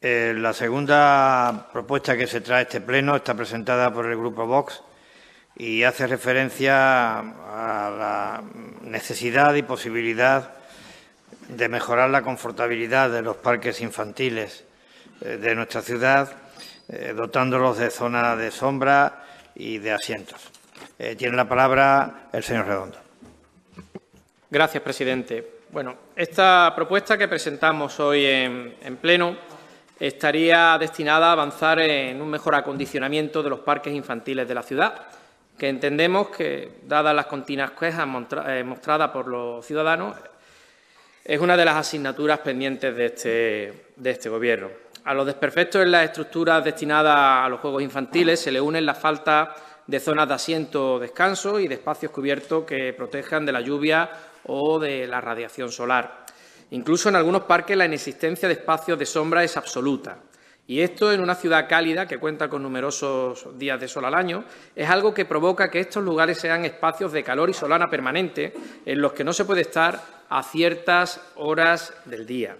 Eh, la segunda propuesta que se trae a este pleno está presentada por el Grupo Vox y hace referencia a la necesidad y posibilidad de mejorar la confortabilidad de los parques infantiles eh, de nuestra ciudad, eh, dotándolos de zonas de sombra y de asientos. tiene la palabra el señor Redondo. Gracias, presidente. Bueno, esta propuesta que presentamos hoy en pleno estaría destinada a avanzar en un mejor acondicionamiento de los parques infantiles de la ciudad, que entendemos que, dadas las continuas quejas eh, mostradas por los ciudadanos, es una de las asignaturas pendientes de este, de este Gobierno. A los desperfectos en las estructuras destinadas a los juegos infantiles se le unen la falta de zonas de asiento o descanso y de espacios cubiertos que protejan de la lluvia o de la radiación solar. Incluso en algunos parques la inexistencia de espacios de sombra es absoluta. Y esto en una ciudad cálida que cuenta con numerosos días de sol al año es algo que provoca que estos lugares sean espacios de calor y solana permanente en los que no se puede estar a ciertas horas del día.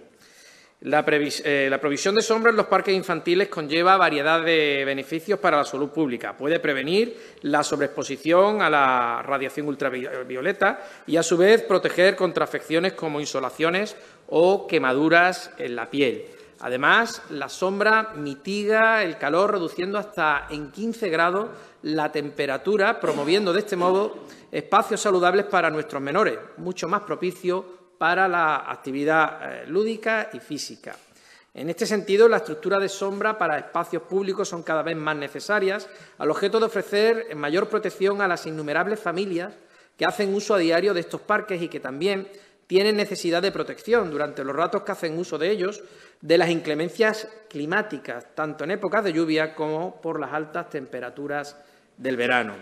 Eh, la, provisión de sombra en los parques infantiles conlleva variedad de beneficios para la salud pública. Puede prevenir la sobreexposición a la radiación ultravioleta y, a su vez, proteger contra afecciones como insolaciones o quemaduras en la piel. Además, la sombra mitiga el calor reduciendo hasta en 15 grados la temperatura, promoviendo de este modo espacios saludables para nuestros menores, mucho más propicios para la actividad eh, lúdica y física. En este sentido, la estructura de sombra para espacios públicos son cada vez más necesarias, al objeto de ofrecer mayor protección a las innumerables familias que hacen uso a diario de estos parques y que también tienen necesidad de protección durante los ratos que hacen uso de ellos de las inclemencias climáticas, tanto en épocas de lluvia como por las altas temperaturas del verano.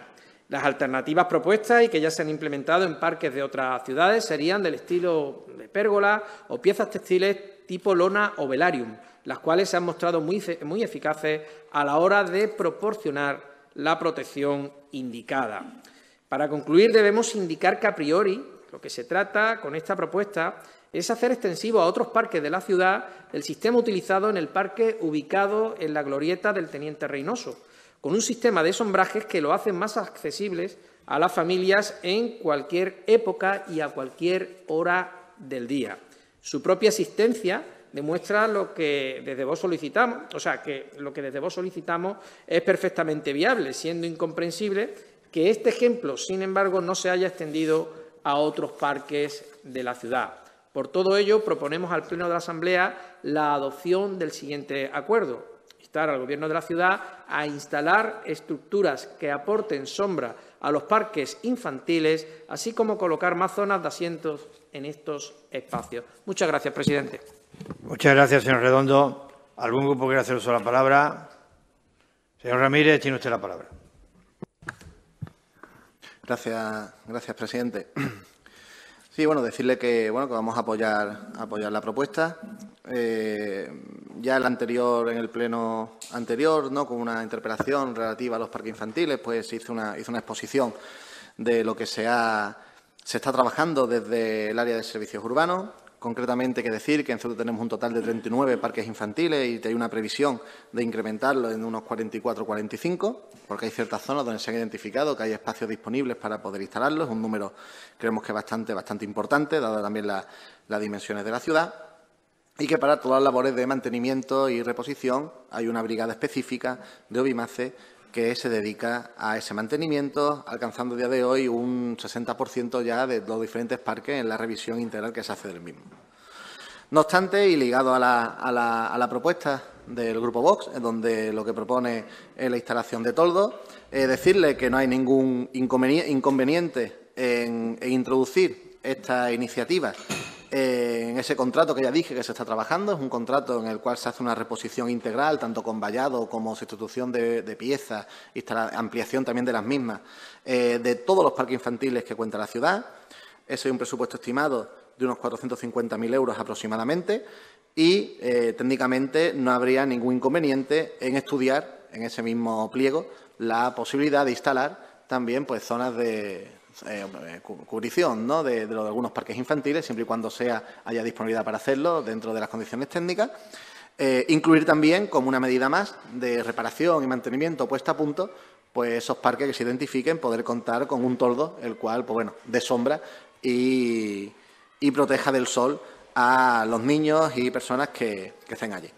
Las alternativas propuestas y que ya se han implementado en parques de otras ciudades serían del estilo de pérgola o piezas textiles tipo lona o velarium, las cuales se han mostrado muy, eficaces a la hora de proporcionar la protección indicada. Para concluir, debemos indicar que a priori lo que se trata con esta propuesta es hacer extensivo a otros parques de la ciudad el sistema utilizado en el parque ubicado en la glorieta del Teniente Reynoso, con un sistema de sombrajes que lo hacen más accesibles a las familias en cualquier época y a cualquier hora del día. Su propia existencia demuestra lo que desde vos solicitamos, o sea, que lo que desde vos solicitamos es perfectamente viable, siendo incomprensible que este ejemplo, sin embargo, no se haya extendido a otros parques de la ciudad. Por todo ello, proponemos al Pleno de la Asamblea la adopción del siguiente acuerdo al Gobierno de la ciudad a instalar estructuras que aporten sombra a los parques infantiles, así como colocar más zonas de asientos en estos espacios. Muchas gracias, presidente. Muchas gracias, señor Redondo. ¿Algún grupo quiere hacer uso de la palabra? Señor Ramírez, tiene usted la palabra. Gracias, gracias presidente. Sí, bueno, decirle que bueno que vamos a apoyar apoyar la propuesta. Eh, ya el anterior, en el pleno anterior, ¿no? con una interpelación relativa a los parques infantiles, pues hizo una, hizo una exposición de lo que se, ha, está trabajando desde el área de servicios urbanos. Concretamente, que decir que en Ceuta tenemos un total de 39 parques infantiles y hay una previsión de incrementarlo en unos 44 45, porque hay ciertas zonas donde se han identificado que hay espacios disponibles para poder instalarlos. Un número, creemos que bastante, bastante importante, dado también las dimensiones de la ciudad y que para todas las labores de mantenimiento y reposición hay una brigada específica de Obimace que se dedica a ese mantenimiento, alcanzando a día de hoy un 60% ya de los diferentes parques en la revisión integral que se hace del mismo. No obstante, y ligado a la, propuesta del Grupo Vox, donde lo que propone es la instalación de toldos, decirle que no hay ningún inconveniente en, en introducir esta iniciativa eh, en ese contrato que ya dije que se está trabajando, es un contrato en el cual se hace una reposición integral, tanto con vallado como sustitución de, piezas y ampliación también de las mismas, eh, de todos los parques infantiles que cuenta la ciudad. Ese es un presupuesto estimado de unos 450.000 euros aproximadamente y eh, técnicamente no habría ningún inconveniente en estudiar en ese mismo pliego la posibilidad de instalar también pues, zonas de, eh, cubrición ¿no? de, algunos parques infantiles, siempre y cuando sea haya disponibilidad para hacerlo dentro de las condiciones técnicas. Eh, incluir también, como una medida más de reparación y mantenimiento puesta a punto, pues esos parques que se identifiquen, poder contar con un toldo, el cual, pues bueno, de sombra y, proteja del sol a los niños y personas que, estén allí.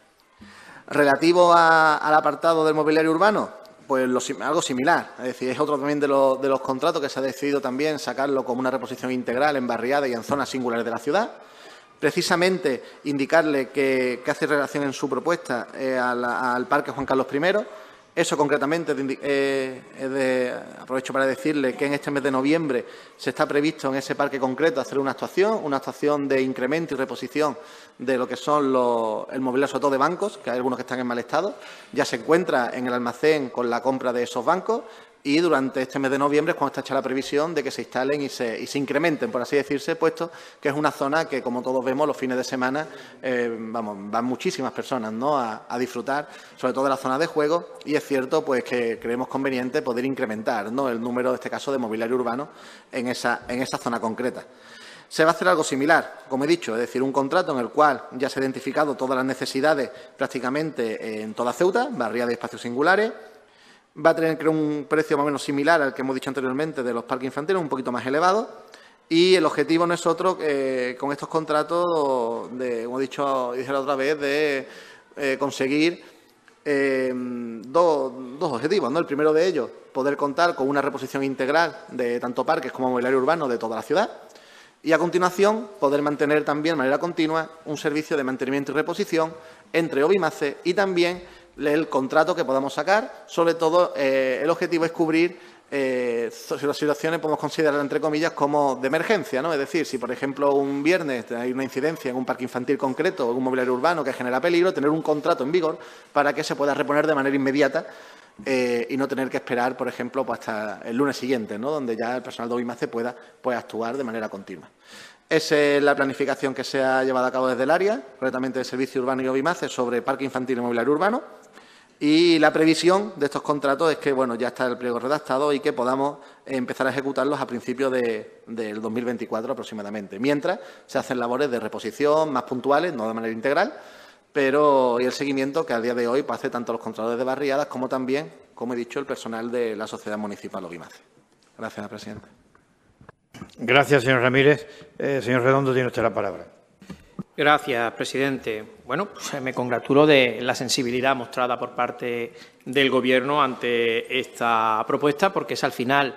Relativo al apartado del mobiliario urbano, pues algo similar. Es decir, es otro también de, los contratos que se ha decidido también sacarlo como una reposición integral en barriadas y en zonas singulares de la ciudad. Precisamente indicarle que, hace relación en su propuesta eh, al, Parque Juan Carlos I. Eso concretamente eh, aprovecho para decirle que en este mes de noviembre se está previsto en ese parque concreto hacer una actuación, una actuación de incremento y reposición de lo que son los, el mobiliario, de bancos, que hay algunos que están en mal estado. Ya se encuentra en el almacén con la compra de esos bancos y durante este mes de noviembre es cuando está hecha la previsión de que se instalen y se, incrementen, por así decirse, puesto que es una zona que, como todos vemos, los fines de semana eh, van muchísimas personas ¿no? a, disfrutar, sobre todo de la zona de juego, y es cierto pues que creemos conveniente poder incrementar ¿no? el número, en este caso, de mobiliario urbano en esa, en esa zona concreta. Se va a hacer algo similar, como he dicho, es decir, un contrato en el cual ya se ha identificado todas las necesidades prácticamente en toda Ceuta, barriada de espacios singulares. Va a tener, creo, un precio más o menos similar al que hemos dicho anteriormente de los parques infantiles, un poquito más elevado. Y el objetivo no es otro que con estos contratos, de, como he dicho dije la otra vez, de eh, conseguir eh, dos, dos, objetivos. ¿no? El primero de ellos, poder contar con una reposición integral de tanto parques como mobiliario urbano de toda la ciudad y a continuación poder mantener también de manera continua un servicio de mantenimiento y reposición entre OBIMACE y también el contrato que podamos sacar. Sobre todo, eh, el objetivo es cubrir eh, situaciones podemos considerar, entre comillas, como de emergencia, ¿no? Es decir, si, por ejemplo, un viernes hay una incidencia en un parque infantil concreto o en un mobiliario urbano que genera peligro, tener un contrato en vigor para que se pueda reponer de manera inmediata eh, y no tener que esperar, por ejemplo, pues hasta el lunes siguiente, ¿no? donde ya el personal de OIMACE pueda pues, actuar de manera continua. Esa es la planificación que se ha llevado a cabo desde el área, concretamente de Servicio Urbano y OBIMACE, sobre parque infantil y mobiliario urbano. Y la previsión de estos contratos es que bueno, ya está el pliego redactado y que podamos empezar a ejecutarlos a principios de, del 2024 aproximadamente. Mientras se hacen labores de reposición más puntuales, no de manera integral, pero y el seguimiento que a día de hoy hace tanto los controladores de barriadas como también, como he dicho, el personal de la Sociedad Municipal Obimace. Gracias, presidente. Gracias, señor Ramírez. Eh, señor Redondo, tiene usted la palabra. Gracias, presidente. Bueno, pues me congratulo de la sensibilidad mostrada por parte del Gobierno ante esta propuesta, porque es al final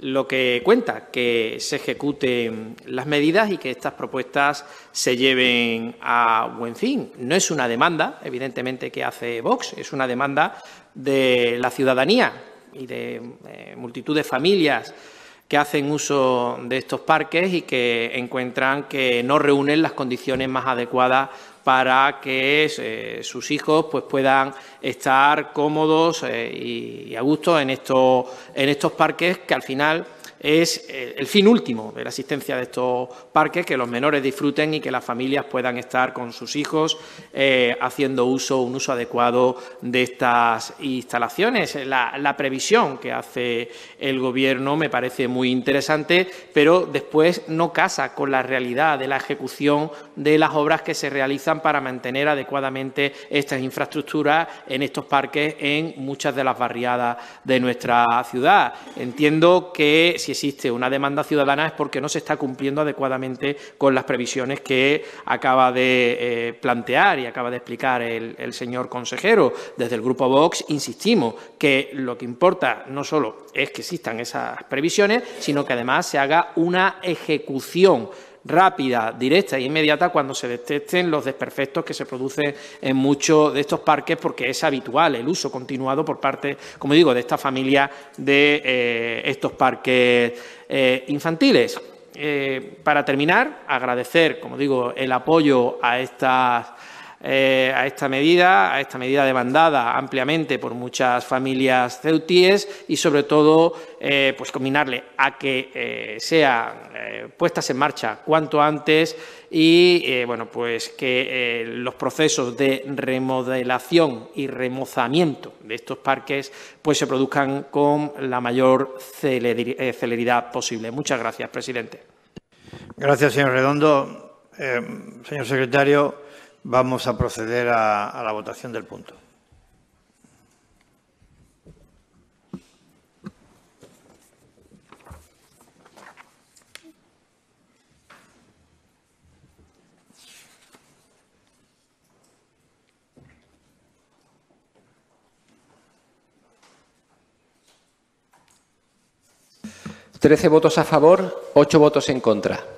lo que cuenta, que se ejecuten las medidas y que estas propuestas se lleven a buen fin. No es una demanda, evidentemente, que hace Vox, es una demanda de la ciudadanía y de eh, multitud de familias que hacen uso de estos parques y que encuentran que no reúnen las condiciones más adecuadas para que eh, sus hijos pues, puedan estar cómodos eh, y, a gusto en estos, en estos parques que al final es eh, el fin último de la asistencia de estos parques, que los menores disfruten y que las familias puedan estar con sus hijos eh, haciendo uso, un uso adecuado de estas instalaciones. La, previsión que hace el Gobierno me parece muy interesante, pero después no casa con la realidad de la ejecución de las obras que se realizan para mantener adecuadamente estas infraestructuras en estos parques en muchas de las barriadas de nuestra ciudad. Entiendo que si existe una demanda ciudadana es porque no se está cumpliendo adecuadamente con las previsiones que acaba de eh, plantear y acaba de explicar el, señor consejero. Desde el Grupo Vox insistimos que lo que importa no solo es que existan esas previsiones, sino que además se haga una ejecución rápida, directa e inmediata cuando se detecten los desperfectos que se producen en muchos de estos parques, porque es habitual el uso continuado por parte, como digo, de esta familia de eh, estos parques eh, infantiles. Eh, para terminar, agradecer, como digo, el apoyo a estas eh, a esta medida, a esta medida demandada ampliamente por muchas familias ceutíes y, sobre todo, eh, pues combinarle a que eh, sean puestas en marcha cuanto antes y, bueno, pues que los procesos de remodelación y remozamiento de estos parques pues se produzcan con la mayor celeridad posible. Muchas gracias, presidente. Gracias, señor Redondo. señor secretario, vamos a proceder a, la votación del punto. Trece votos a favor, ocho votos en contra.